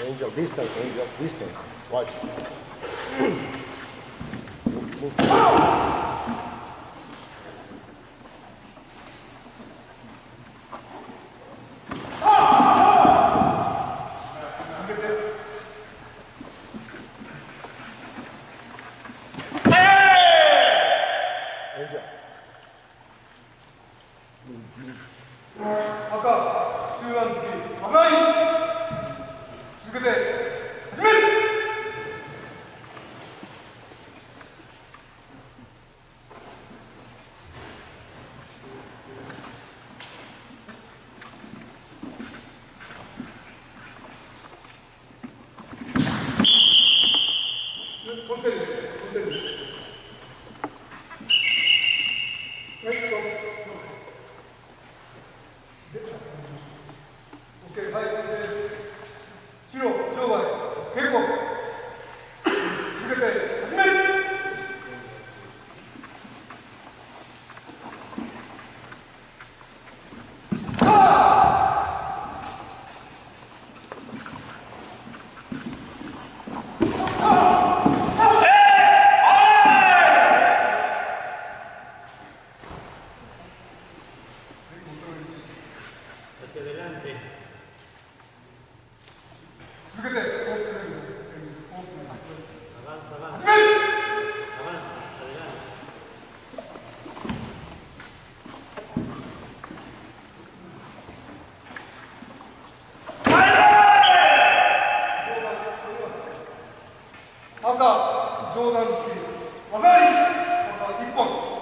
Range of distance, range distance. Pode. 근데 受けて大き赤上段突き技ありまた一本